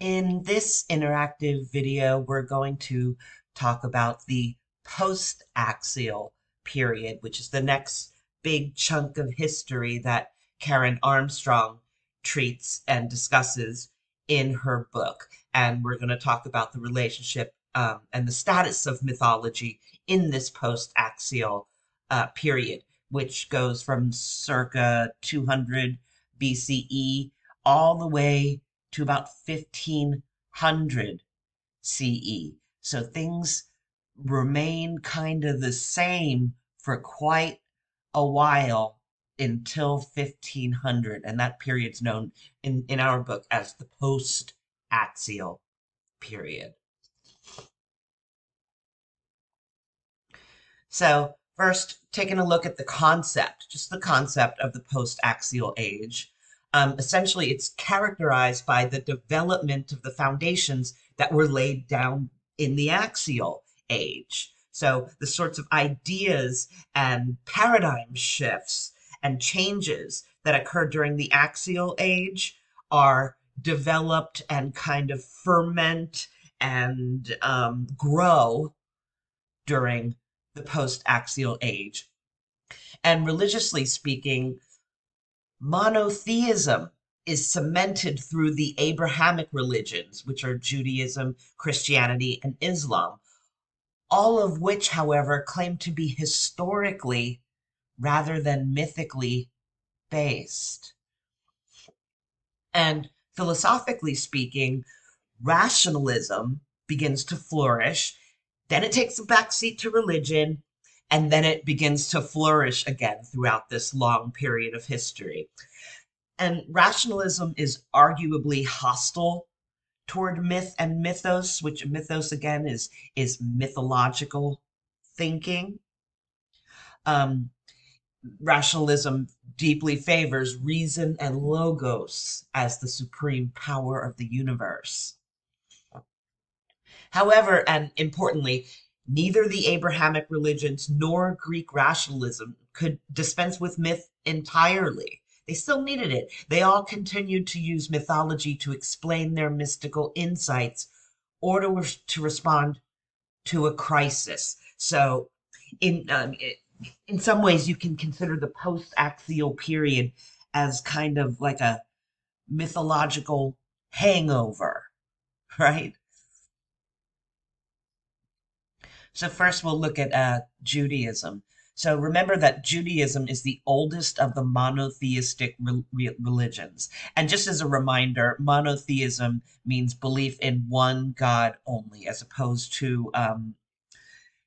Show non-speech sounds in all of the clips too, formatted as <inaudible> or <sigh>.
In this interactive video, we're going to talk about the post-axial period, which is the next big chunk of history that Karen Armstrong treats and discusses in her book. And we're going to talk about the relationship um, and the status of mythology in this post-axial uh, period, which goes from circa 200 BCE all the way to about 1500 CE. So things remain kind of the same for quite a while until 1500 and that period's known in, in our book as the post-axial period. So first, taking a look at the concept, just the concept of the post-axial age. Um, essentially, it's characterized by the development of the foundations that were laid down in the axial age. So the sorts of ideas and paradigm shifts and changes that occurred during the axial age are developed and kind of ferment and um, grow during the post axial age. And religiously speaking, monotheism is cemented through the Abrahamic religions, which are Judaism, Christianity, and Islam, all of which, however, claim to be historically rather than mythically based. And philosophically speaking, rationalism begins to flourish, then it takes a backseat to religion, and then it begins to flourish again throughout this long period of history. And rationalism is arguably hostile toward myth and mythos, which mythos again is is mythological thinking. Um, rationalism deeply favors reason and logos as the supreme power of the universe. However, and importantly, Neither the Abrahamic religions nor Greek rationalism could dispense with myth entirely. They still needed it. They all continued to use mythology to explain their mystical insights or to, to respond to a crisis. So, in um, in some ways, you can consider the post-axial period as kind of like a mythological hangover, <laughs> right? So first we'll look at uh, Judaism. So remember that Judaism is the oldest of the monotheistic re religions. And just as a reminder, monotheism means belief in one God only, as opposed to um,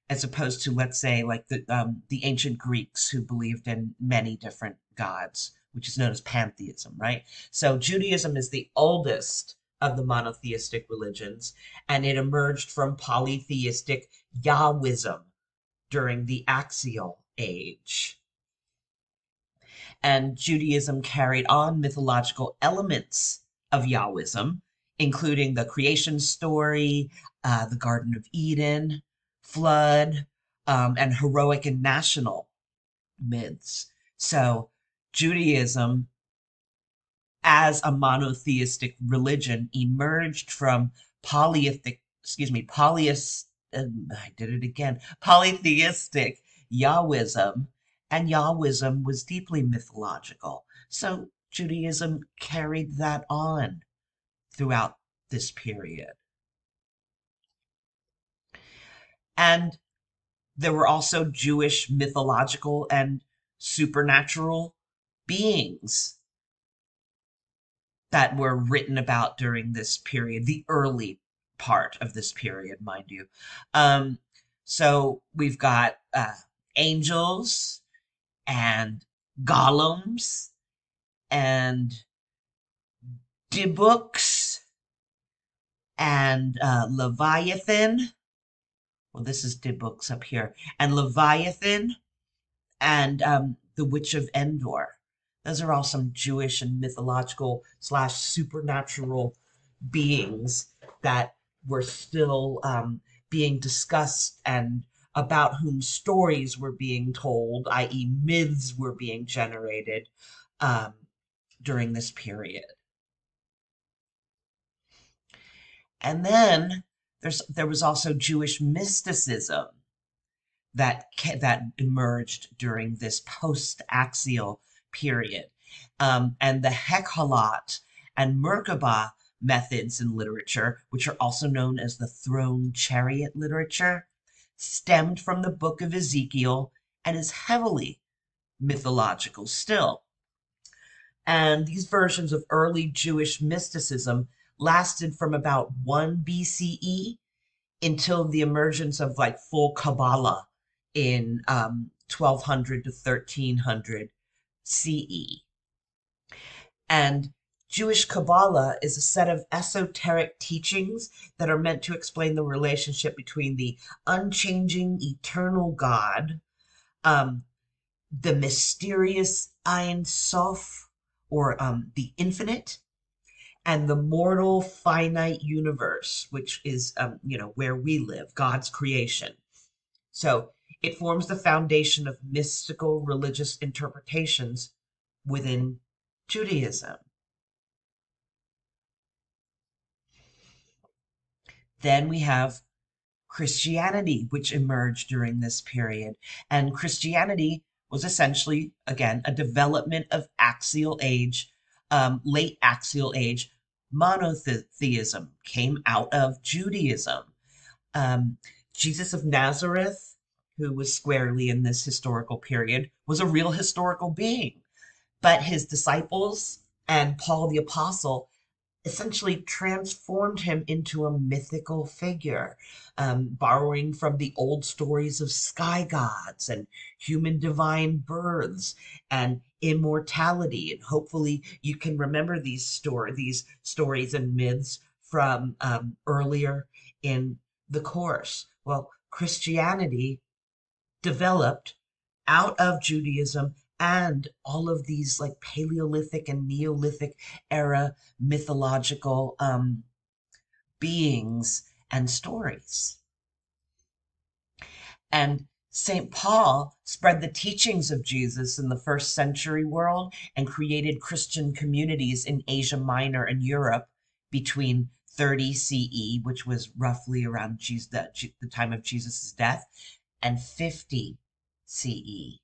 as opposed to let's say like the um, the ancient Greeks who believed in many different gods, which is known as pantheism, right? So Judaism is the oldest of the monotheistic religions, and it emerged from polytheistic Yahwism during the Axial Age. And Judaism carried on mythological elements of Yahwism, including the creation story, uh, the Garden of Eden, flood, um, and heroic and national myths. So Judaism as a monotheistic religion emerged from polytheistic, excuse me, polyis, um, I did it again, polytheistic Yahwism, and Yahwism was deeply mythological. So Judaism carried that on throughout this period. And there were also Jewish mythological and supernatural beings that were written about during this period, the early part of this period, mind you. Um, so we've got uh, angels and golems and Dybbuk's and uh, Leviathan. Well, this is Dybbuk's up here. And Leviathan and um, the Witch of Endor. Those are all some Jewish and mythological slash supernatural beings that were still um, being discussed and about whom stories were being told, i.e., myths were being generated um, during this period. And then there's there was also Jewish mysticism that that emerged during this post-axial period, um, and the Hekhalot and Merkabah methods in literature, which are also known as the throne chariot literature, stemmed from the book of Ezekiel and is heavily mythological still. And these versions of early Jewish mysticism lasted from about 1 BCE until the emergence of like full Kabbalah in um, 1200 to 1300 CE. And Jewish Kabbalah is a set of esoteric teachings that are meant to explain the relationship between the unchanging, eternal God, um, the mysterious Ein Sof, or um, the infinite, and the mortal, finite universe, which is, um, you know, where we live, God's creation. So it forms the foundation of mystical religious interpretations within Judaism. Then we have Christianity, which emerged during this period. And Christianity was essentially, again, a development of axial age, um, late axial age monotheism came out of Judaism. Um, Jesus of Nazareth who was squarely in this historical period, was a real historical being. But his disciples and Paul the Apostle essentially transformed him into a mythical figure, um, borrowing from the old stories of sky gods and human divine births and immortality. And hopefully, you can remember these story these stories and myths from um, earlier in the course. Well, Christianity developed out of Judaism and all of these like Paleolithic and Neolithic era mythological um, beings and stories. And St. Paul spread the teachings of Jesus in the first century world and created Christian communities in Asia Minor and Europe between 30 CE, which was roughly around Jesus, the, the time of Jesus' death, and 50 CE.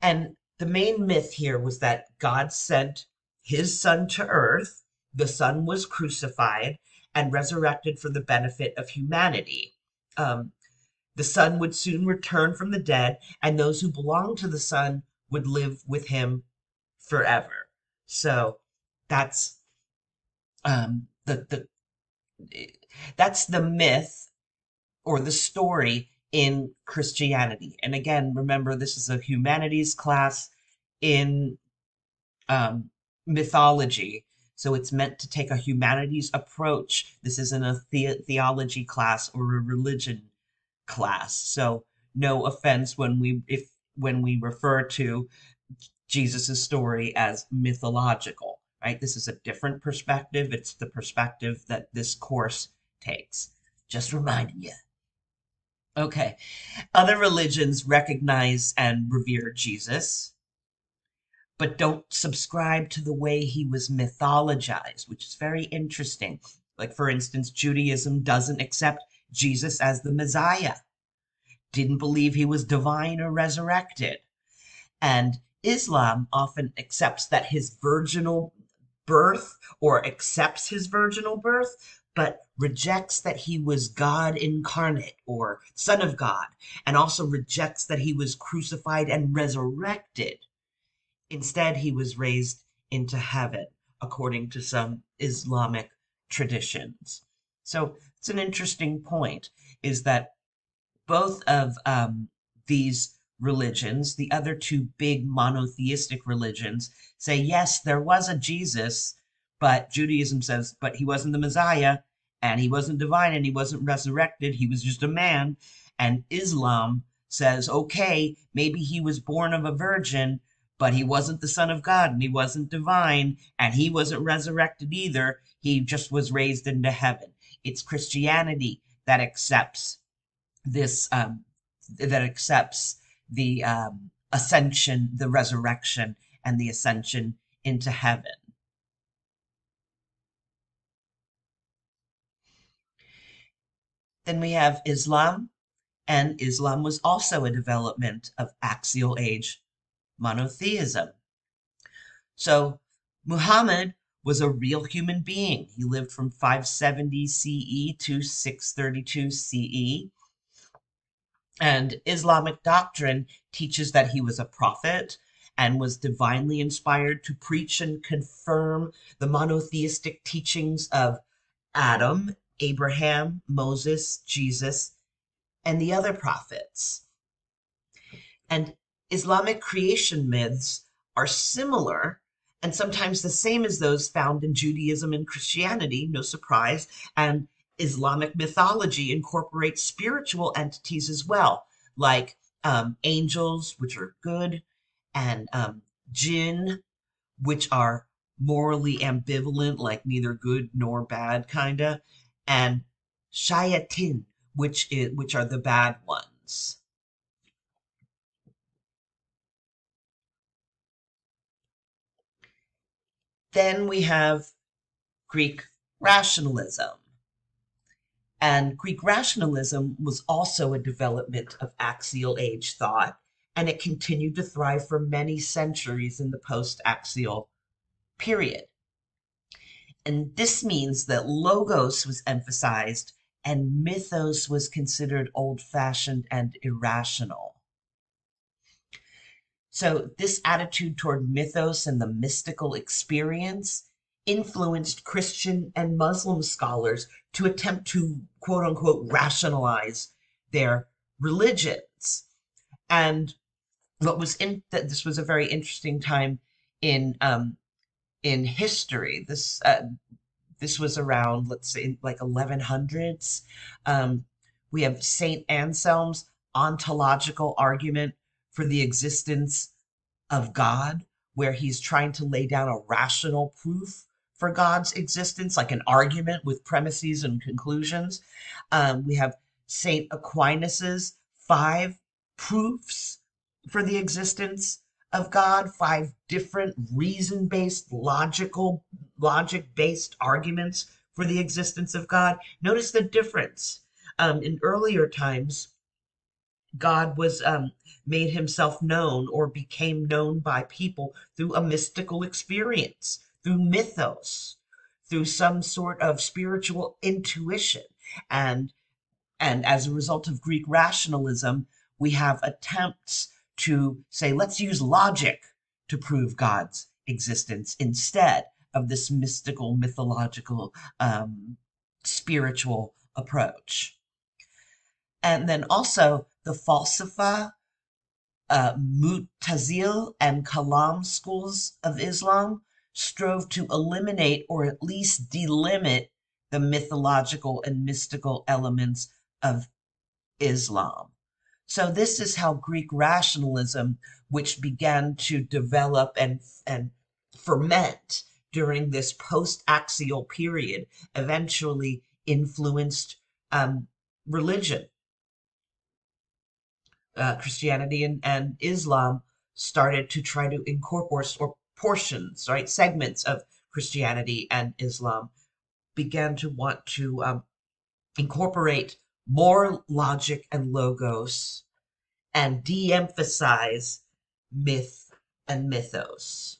And the main myth here was that God sent his son to earth, the son was crucified and resurrected for the benefit of humanity. Um, the son would soon return from the dead, and those who belonged to the son would live with him forever. So that's um, the the that's the myth or the story in Christianity. And again, remember, this is a humanities class in um, mythology. So it's meant to take a humanities approach. This isn't a the- theology class or a religion class. So no offense when we if when we refer to Jesus' story as mythological, right? This is a different perspective. It's the perspective that this course takes. Just reminding you. Okay. Other religions recognize and revere Jesus, but don't subscribe to the way he was mythologized, which is very interesting. Like, for instance, Judaism doesn't accept Jesus as the Messiah, didn't believe he was divine or resurrected. And Islam often accepts that his virginal birth or accepts his virginal birth, but rejects that he was God incarnate or Son of God, and also rejects that he was crucified and resurrected. Instead, he was raised into heaven, according to some Islamic traditions. So it's an interesting point is that both of um, these religions, the other two big monotheistic religions, say, yes, there was a Jesus, but Judaism says, but he wasn't the Messiah and he wasn't divine and he wasn't resurrected. He was just a man. And Islam says, okay, maybe he was born of a virgin, but he wasn't the son of God and he wasn't divine and he wasn't resurrected either. He just was raised into heaven. It's Christianity that accepts this, um, that accepts the um, ascension, the resurrection, and the ascension into heaven. Then we have Islam, and Islam was also a development of axial age monotheism. So Muhammad was a real human being. He lived from 570 CE to 632 CE. And Islamic doctrine teaches that he was a prophet and was divinely inspired to preach and confirm the monotheistic teachings of Adam, Abraham, Moses, Jesus, and the other prophets. And Islamic creation myths are similar and sometimes the same as those found in Judaism and Christianity, no surprise. And Islamic mythology incorporates spiritual entities as well, like um, angels, which are good, and um, jinn, which are morally ambivalent, like neither good nor bad, kinda, and shayatin, which is which are the bad ones. Then we have Greek rationalism. And Greek rationalism was also a development of axial age thought, and it continued to thrive for many centuries in the post axial period. And this means that logos was emphasized and mythos was considered old fashioned and irrational. So, this attitude toward mythos and the mystical experience influenced Christian and Muslim scholars to attempt to quote unquote rationalize their religions. And what was in that this was a very interesting time in um, in history. This uh, this was around let's say like 1100s. Um, we have Saint Anselm's ontological argument for the existence of God, where he's trying to lay down a rational proof for God's existence, like an argument with premises and conclusions. Um, we have St. Aquinas's five proofs for the existence of God, five different reason based, logical, logic based arguments for the existence of God. Notice the difference. Um, in earlier times, God was um, made himself known or became known by people through a mystical experience, through mythos, through some sort of spiritual intuition. And and as a result of Greek rationalism, we have attempts to say, let's use logic to prove God's existence instead of this mystical, mythological, um, spiritual approach. And then also the Falsafa, uh, Mu'tazil, and Kalam schools of Islam strove to eliminate or at least delimit the mythological and mystical elements of Islam. So this is how Greek rationalism, which began to develop and and ferment during this post-axial period, eventually influenced um, religion. Uh, Christianity and, and Islam started to try to incorporate or portions, right, segments of Christianity and Islam began to want to um, incorporate more logic and logos and de emphasize myth and mythos.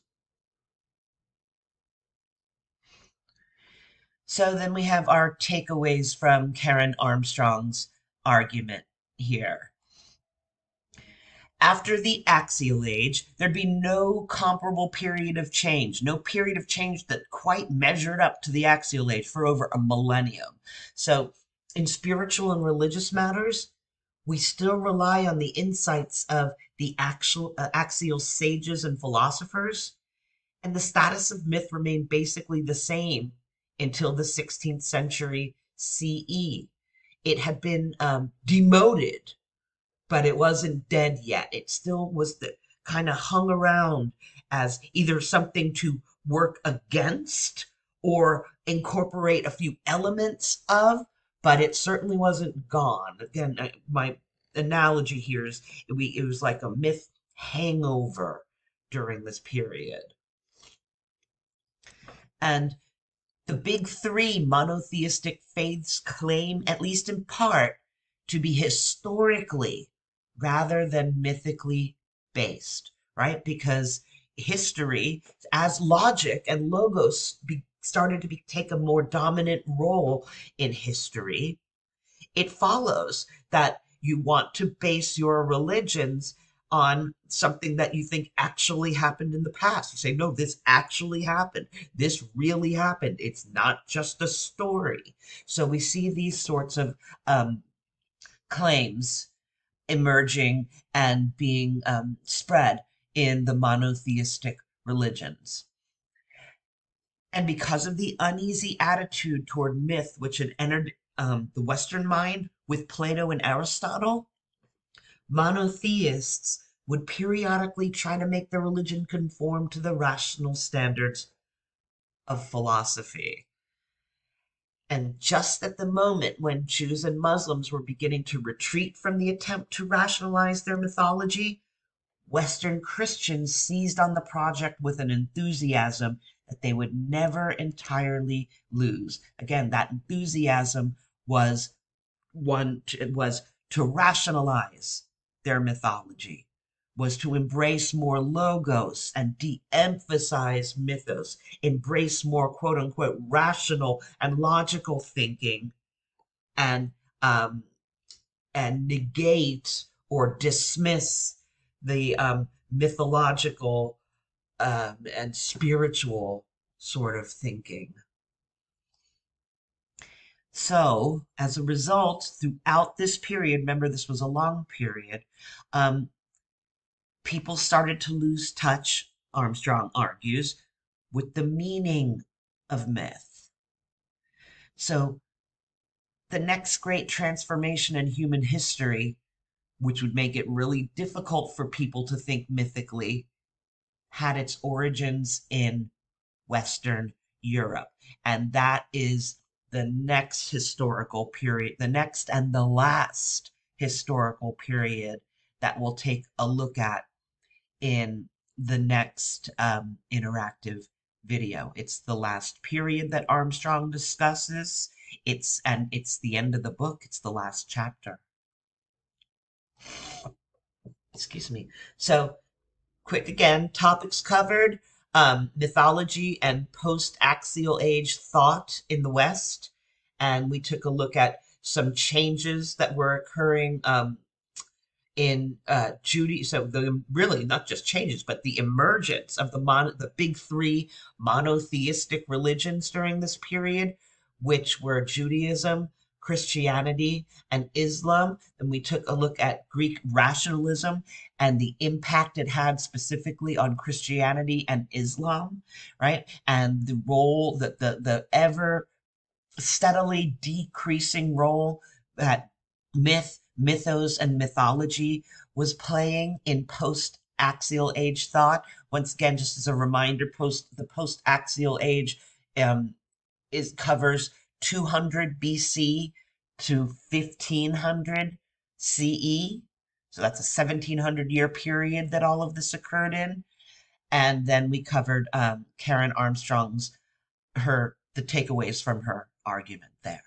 So then we have our takeaways from Karen Armstrong's argument here. After the axial age, there'd be no comparable period of change, no period of change that quite measured up to the axial age for over a millennium. So, in spiritual and religious matters, we still rely on the insights of the actual uh, axial sages and philosophers, and the status of myth remained basically the same until the 16th century CE. It had been um, demoted but it wasn't dead yet. It still was the kind of hung around as either something to work against or incorporate a few elements of, but it certainly wasn't gone. Again, uh, my analogy here is it, it was like a myth hangover during this period. And The big three monotheistic faiths claim, at least in part, to be historically rather than mythically based, right? Because history, as logic and logos be, started to be, take a more dominant role in history, it follows that you want to base your religions on something that you think actually happened in the past. You say, no, this actually happened. This really happened. It's not just a story. So we see these sorts of um, claims emerging and being um, spread in the monotheistic religions. And because of the uneasy attitude toward myth, which had entered um, the Western mind with Plato and Aristotle, monotheists would periodically try to make their religion conform to the rational standards of philosophy. And just at the moment when Jews and Muslims were beginning to retreat from the attempt to rationalize their mythology, Western Christians seized on the project with an enthusiasm that they would never entirely lose. Again, that enthusiasm was one to, was to rationalize their mythology was to embrace more logos and de-emphasize mythos, embrace more quote unquote rational and logical thinking, and um, and negate or dismiss the um, mythological um, and spiritual sort of thinking. So, as a result, throughout this period, remember this was a long period, um, people started to lose touch, Armstrong argues, with the meaning of myth. So, the next great transformation in human history, which would make it really difficult for people to think mythically, had its origins in Western Europe. And that is the next historical period, the next and the last historical period that we'll take a look at in the next um, interactive video. It's the last period that Armstrong discusses. It's and it's the end of the book. It's the last chapter. Excuse me. So, quick again, topics covered. Um, mythology and post-axial age thought in the West. And we took a look at some changes that were occurring um, in uh, Judy. So the really not just changes, but the emergence of the mon- the big three monotheistic religions during this period, which were Judaism, Christianity, and Islam. And we took a look at Greek rationalism and the impact it had specifically on Christianity and Islam, right? And the role that the the ever steadily decreasing role that myth mythos and mythology was playing in post axial age thought. Once again, just as a reminder, post the post axial age um, is covers 200 BC to 1500 CE. So that's a 1700 year period that all of this occurred in. And then we covered um, Karen Armstrong's her the takeaways from her argument there.